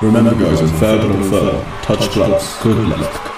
Remember guys, when fair but unfair, touch gloves, good luck.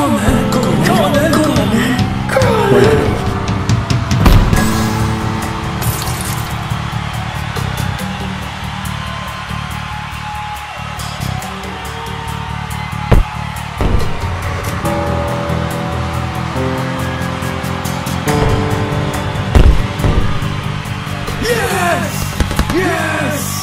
on then. On, go on then. On then. On. Yes! Yes!